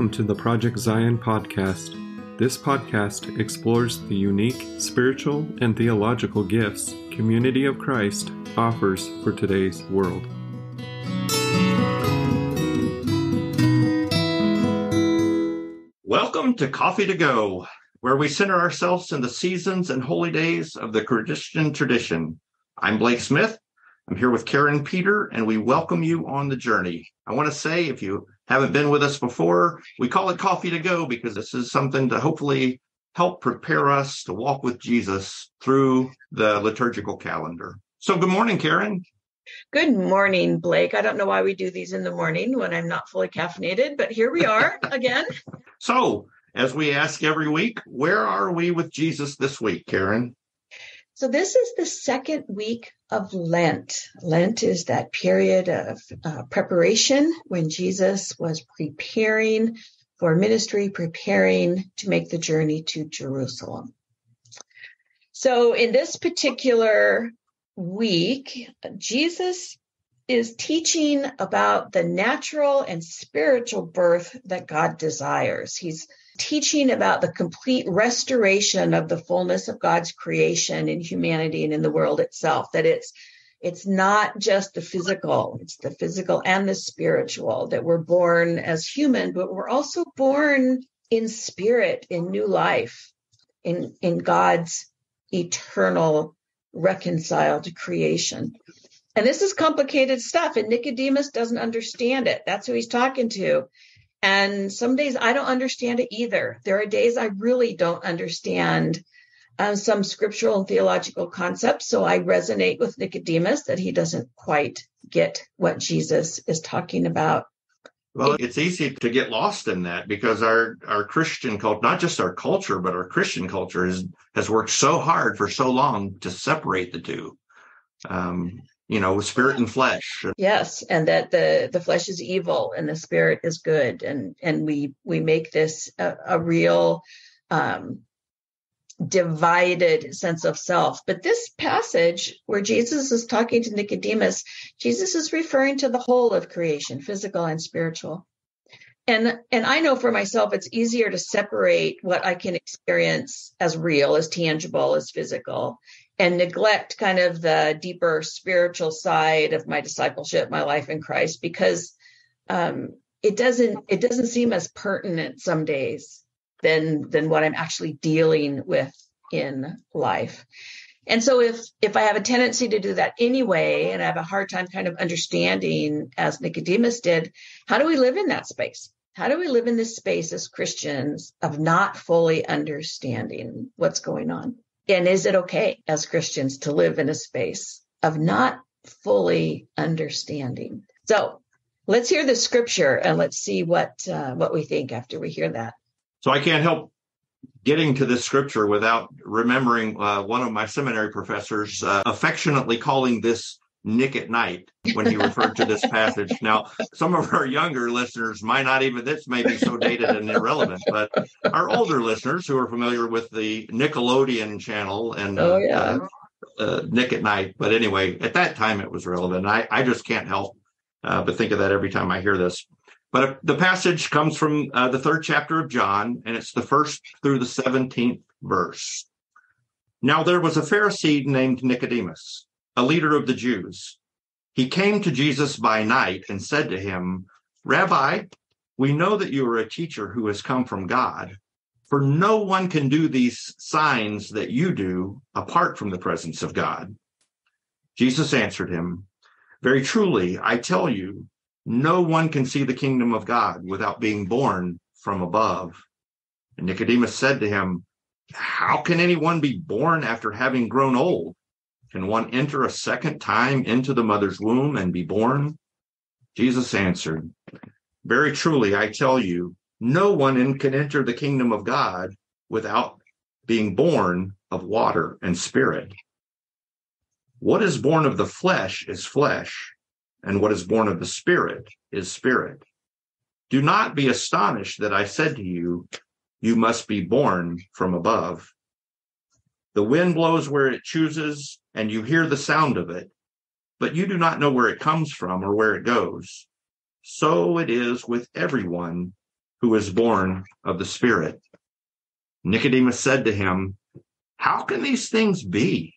Welcome to the Project Zion podcast. This podcast explores the unique spiritual and theological gifts Community of Christ offers for today's world. Welcome to Coffee to Go, where we center ourselves in the seasons and holy days of the Christian tradition. I'm Blake Smith. I'm here with Karin Peter, and we welcome you on the journey. I want to say, if you haven't been with us before, we call it Coffee to Go because this is something to hopefully help prepare us to walk with Jesus through the liturgical calendar. So, good morning, Karin. Good morning, Blake. I don't know why we do these in the morning when I'm not fully caffeinated, but here we are again. So, as we ask every week, where are we with Jesus this week, Karin? So, this is the second week of Lent. Lent is that period of uh, preparation when Jesus was preparing for ministry, preparing to make the journey to Jerusalem. So, in this particular week, Jesus is teaching about the natural and spiritual birth that God desires. He's teaching about the complete restoration of the fullness of God's creation in humanity and in the world itself, that it's it's not just the physical, it's the physical and the spiritual, that we're born as human, but we're also born in spirit, in new life, in, in God's eternal reconciled creation. And this is complicated stuff, and Nicodemus doesn't understand it. That's who he's talking to. And some days I don't understand it either. There are days I really don't understand uh, some scriptural and theological concepts. So I resonate with Nicodemus that he doesn't quite get what Jesus is talking about. Well, it's easy to get lost in that because our, our Christian culture, not just our culture, but our Christian culture has, has worked so hard for so long to separate the two. Um, you know, spirit and flesh. Yes, and that the the flesh is evil and the spirit is good, and and we we make this a, a real um, divided sense of self. But this passage where Jesus is talking to Nicodemus, Jesus is referring to the whole of creation, physical and spiritual. And and I know for myself it's easier to separate what I can experience as real, as tangible, as physical, and neglect kind of the deeper spiritual side of my discipleship, my life in Christ, because um, it doesn't it doesn't seem as pertinent some days than than what I'm actually dealing with in life. And so if if I have a tendency to do that anyway, and I have a hard time kind of understanding, as Nicodemus did, how do we live in that space? How do we live in this space as Christians of not fully understanding what's going on? And is it okay as Christians to live in a space of not fully understanding? So let's hear the scripture and let's see what uh, what we think after we hear that. So I can't help getting to this scripture without remembering uh, one of my seminary professors uh, affectionately calling this Nick at Night when he referred to this passage. Now, some of our younger listeners might not even, this may be so dated and irrelevant, but our older listeners who are familiar with the Nickelodeon channel and oh, yeah. uh, uh, Nick at Night. But anyway, at that time it was relevant. I, I just can't help uh, but think of that every time I hear this. But the passage comes from uh, the third chapter of John, and it's the first through the 17th verse. Now there was a Pharisee named Nicodemus a leader of the Jews. He came to Jesus by night and said to him, Rabbi, we know that you are a teacher who has come from God, for no one can do these signs that you do apart from the presence of God. Jesus answered him, Very truly, I tell you, no one can see the kingdom of God without being born from above. And Nicodemus said to him, How can anyone be born after having grown old? Can one enter a second time into the mother's womb and be born? Jesus answered, Very truly, I tell you, no one can enter the kingdom of God without being born of water and spirit. What is born of the flesh is flesh, and what is born of the spirit is spirit. Do not be astonished that I said to you, you must be born from above. The wind blows where it chooses, and you hear the sound of it, but you do not know where it comes from or where it goes. So it is with everyone who is born of the Spirit. Nicodemus said to him, How can these things be?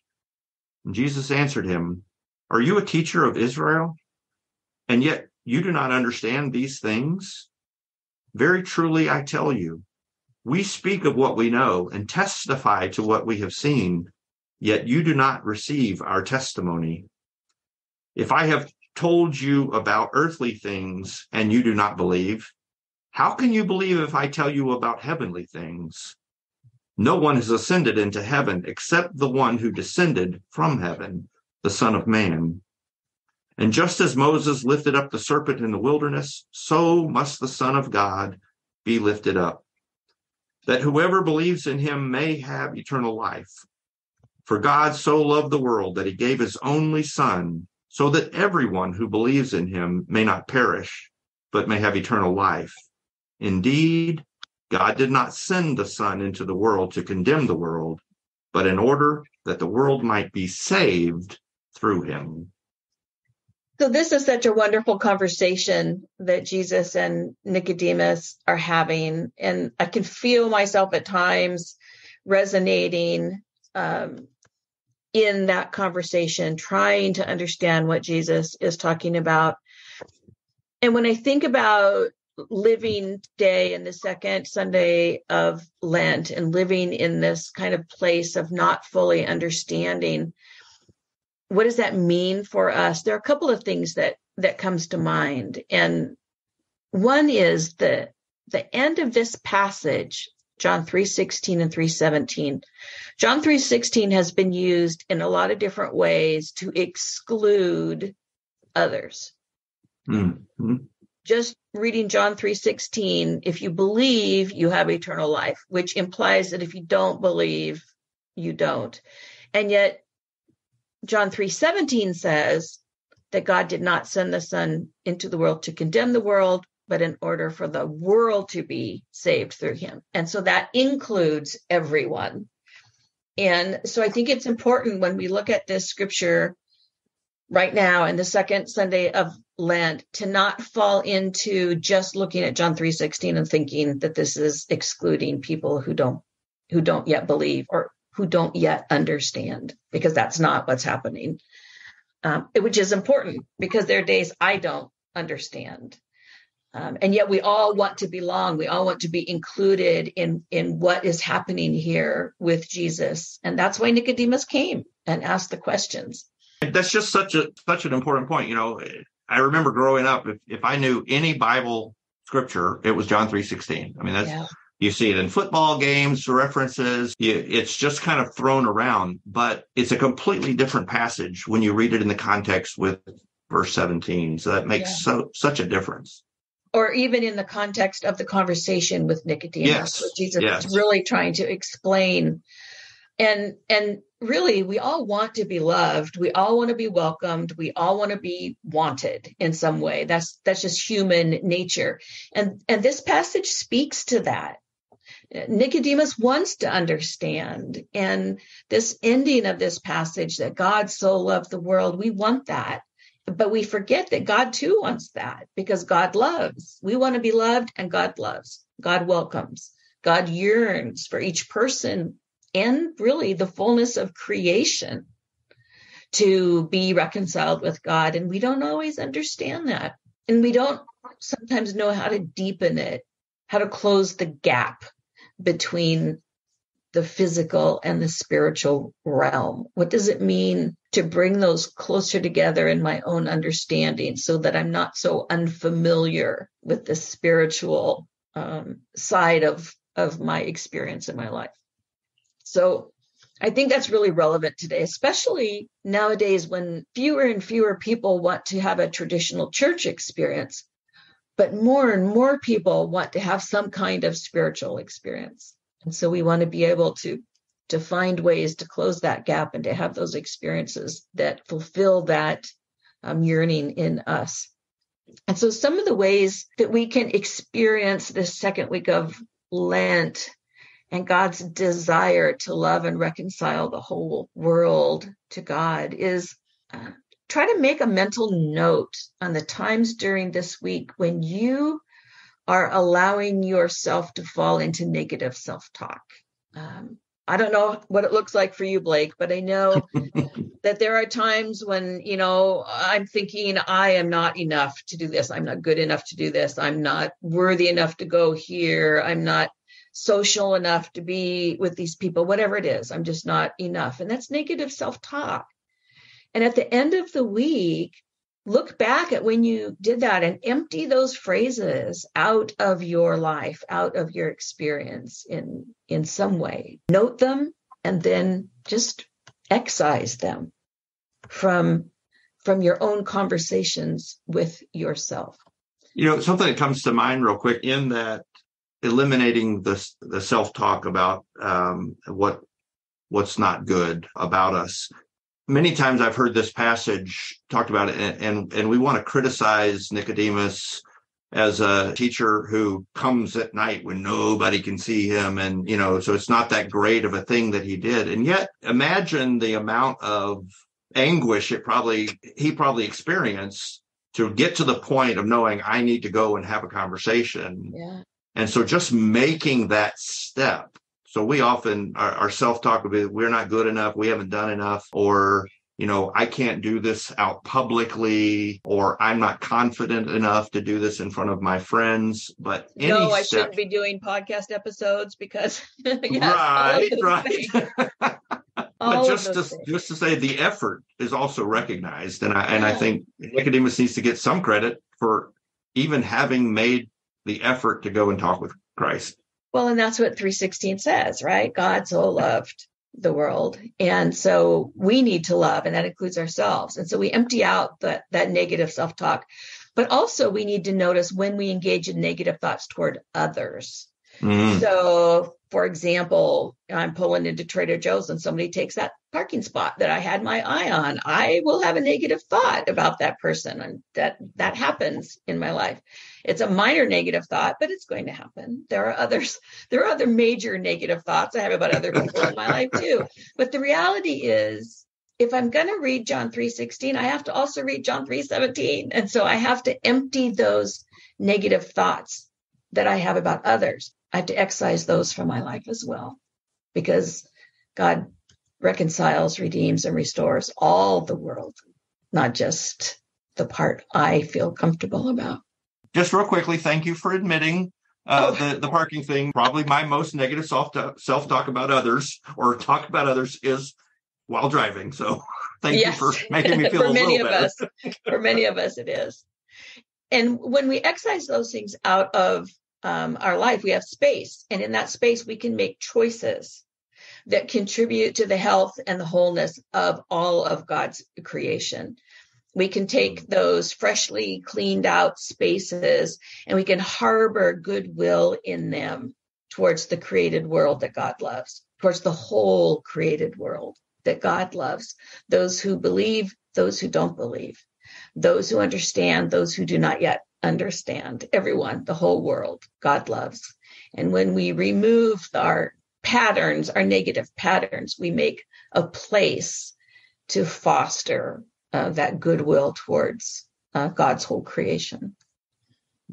And Jesus answered him, Are you a teacher of Israel? And yet you do not understand these things? Very truly, I tell you, we speak of what we know and testify to what we have seen, yet you do not receive our testimony. If I have told you about earthly things and you do not believe, how can you believe if I tell you about heavenly things? No one has ascended into heaven except the one who descended from heaven, the Son of Man. And just as Moses lifted up the serpent in the wilderness, so must the Son of God be lifted up, that whoever believes in him may have eternal life. For God so loved the world that he gave his only Son, so that everyone who believes in him may not perish, but may have eternal life. Indeed, God did not send the Son into the world to condemn the world, but in order that the world might be saved through him. So this is such a wonderful conversation that Jesus and Nicodemus are having, and I can feel myself at times resonating um, in that conversation, trying to understand what Jesus is talking about. And when I think about living day in the second Sunday of Lent and living in this kind of place of not fully understanding what does that mean for us? There are a couple of things that that comes to mind. And one is the the end of this passage john 3.16 and 3.17 john 3.16 has been used in a lot of different ways to exclude others. Mm-hmm. just reading john 3.16 if you believe you have eternal life which implies that if you don't believe you don't. And yet John 3:17 says that God did not send the son into the world to condemn the world but in order for the world to be saved through him. And so that includes everyone. And so I think it's important when we look at this scripture right now in the second Sunday of Lent to not fall into just looking at John 3:16 and thinking that this is excluding people who don't who don't yet believe or who don't yet understand because that's not what's happening. Um, which is important because there are days I don't understand. Um, and yet we all want to belong. We all want to be included in, in what is happening here with Jesus. And that's why Nicodemus came and asked the questions. That's just such a such an important point. You know, I remember growing up, if, if I knew any Bible scripture, it was John 3.16. I mean, that's yeah. You see it in football games, references. it's just kind of thrown around, but it's a completely different passage when you read it in the context with verse 17. So that makes yeah. so such a difference. Or even in the context of the conversation with Nicodemus, yes. where Jesus yes. is really trying to explain and and really we all want to be loved we all want to be welcomed we all want to be wanted in some way that's that's just human nature and and this passage speaks to that Nicodemus wants to understand. And this ending of this passage that God so loved the world, we want that. But we forget that God too wants that because God loves. We want to be loved and God loves. God welcomes. God yearns for each person and really the fullness of creation to be reconciled with God. And we don't always understand that. And we don't sometimes know how to deepen it, how to close the gap between the physical and the spiritual realm? What does it mean to bring those closer together in my own understanding so that I'm not so unfamiliar with the spiritual um, side of, of my experience in my life? So I think that's really relevant today, especially nowadays when fewer and fewer people want to have a traditional church experience but more and more people want to have some kind of spiritual experience. And so we want to be able to to find ways to close that gap and to have those experiences that fulfill that um, yearning in us. And so some of the ways that we can experience this second week of lent and god's desire to love and reconcile the whole world to god is uh, try to make a mental note on the times during this week when you are allowing yourself to fall into negative self talk. Um, I don't know what it looks like for you, Blake, but I know that there are times when, you know, I'm thinking I am not enough to do this. I'm not good enough to do this. I'm not worthy enough to go here. I'm not social enough to be with these people, whatever it is. I'm just not enough. And that's negative self talk. And at the end of the week, look back at when you did that and empty those phrases out of your life out of your experience in in some way. Note them and then just excise them from from your own conversations with yourself. You know something that comes to mind real quick in that eliminating the the self-talk about um, what what's not good about us many times I've heard this passage talked about it, and, and, and we want to criticize Nicodemus as a teacher who comes at night when nobody can see him and you know so it's not that great of a thing that he did. And yet imagine the amount of anguish it probably he probably experienced to get to the point of knowing i need to go and have a conversation. Yeah. And so just making that step so we often our, our self-talk will be we're not good enough, we haven't done enough, or you know, I can't do this out publicly, or I'm not confident enough to do this in front of my friends. But no, I step... shouldn't be doing podcast episodes because right, right. but just to things. just to say the effort is also recognized, and I yeah. and I think Nicodemus needs to get some credit for even having made the effort to go and talk with Christ. Well, and that's what 316 says, right? God so loved the world. And so we need to love, and that includes ourselves. And so we empty out that, that negative self talk. But also, we need to notice when we engage in negative thoughts toward others. Mm. So, for example, I'm pulling into Trader Joe's and somebody takes that parking spot that I had my eye on. I will have a negative thought about that person, and that that happens in my life. It's a minor negative thought, but it's going to happen. There are others. There are other major negative thoughts I have about other people in my life too. But the reality is, if I'm going to read John 3:16, I have to also read John 3:17, and so I have to empty those negative thoughts that I have about others. I have to excise those from my life as well, because God reconciles, redeems, and restores all the world, not just the part I feel comfortable about just real quickly, thank you for admitting uh, oh. the the parking thing. Probably my most negative self self talk about others or talk about others is while driving. So thank yes. you for making me feel for a many little of better. us. for many of us, it is. And when we excise those things out of um, our life, we have space, and in that space, we can make choices that contribute to the health and the wholeness of all of God's creation. We can take those freshly cleaned out spaces and we can harbor goodwill in them towards the created world that God loves, towards the whole created world that God loves, those who believe, those who don't believe, those who understand, those who do not yet understand, everyone, the whole world, God loves. And when we remove our patterns, our negative patterns, we make a place to foster uh, that goodwill towards uh, God's whole creation.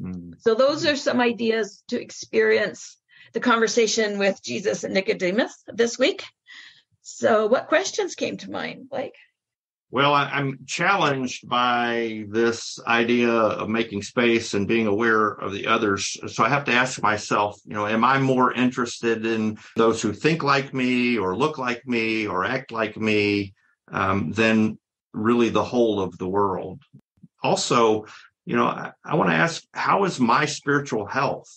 Mm. So, those are some ideas to experience the conversation with Jesus and Nicodemus this week. So, what questions came to mind, Blake? Well, I, am challenged by this idea of making space and being aware of the others. So I have to ask myself, you know, am I more interested in those who think like me or look like me or act like me um, than really the whole of the world. Also, you know, I, I want to ask, how is my spiritual health?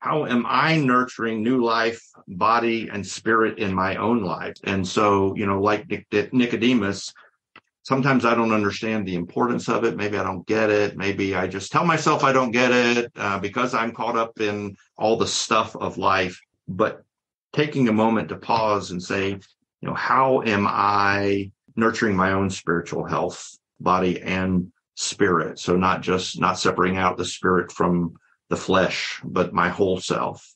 How am I nurturing new life, body, and spirit in my own life? And so, you know, like Nicodemus, sometimes I don't understand the importance of it. Maybe I don't get it. Maybe I just tell myself I don't get it uh, because I'm caught up in all the stuff of life. But taking a moment to pause and say, you know, how am I nurturing my own spiritual health, body and spirit. So not just not separating out the spirit from the flesh, but my whole self.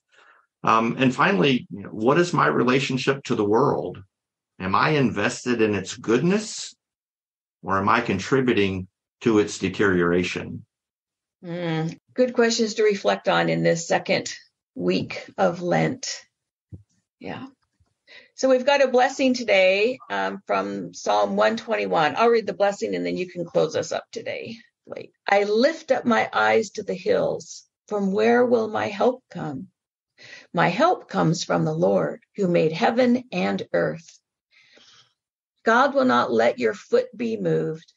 Um, and finally, you know, what is my relationship to the world? Am I invested in its goodness or am I contributing to its deterioration? Mm, good questions to reflect on in this second week of Lent. Yeah. So we've got a blessing today um, from Psalm 121. I'll read the blessing and then you can close us up today. Wait. I lift up my eyes to the hills. From where will my help come? My help comes from the Lord who made heaven and earth. God will not let your foot be moved.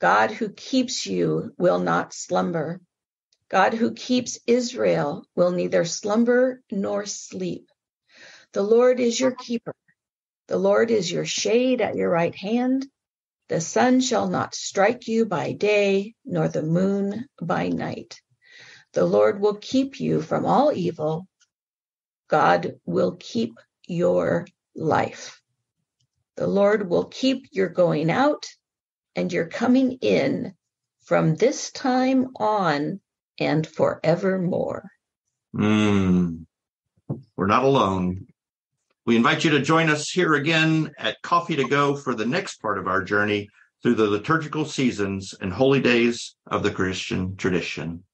God who keeps you will not slumber. God who keeps Israel will neither slumber nor sleep. The Lord is your keeper. The Lord is your shade at your right hand. The sun shall not strike you by day, nor the moon by night. The Lord will keep you from all evil. God will keep your life. The Lord will keep your going out and your coming in from this time on and forevermore. Mm, we're not alone. We invite you to join us here again at Coffee to Go for the next part of our journey through the liturgical seasons and holy days of the Christian tradition.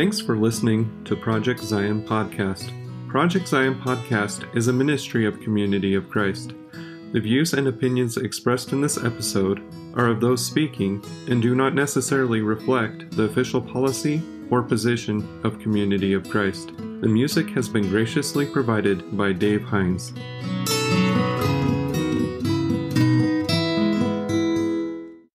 Thanks for listening to Project Zion Podcast. Project Zion Podcast is a ministry of Community of Christ. The views and opinions expressed in this episode are of those speaking and do not necessarily reflect the official policy or position of Community of Christ. The music has been graciously provided by Dave Hines.